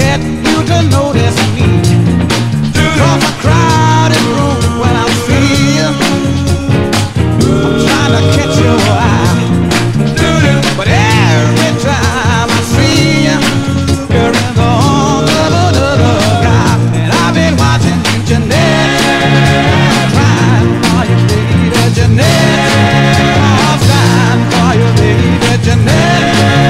get you to notice me. Cause a crowded room when I see you. I'm trying to catch your eye. But every time I see you, you're in the arms of another guy. And I've been watching you, Jeanette. Trying for you, baby, Jeanette. Trying for you, baby, Jeanette.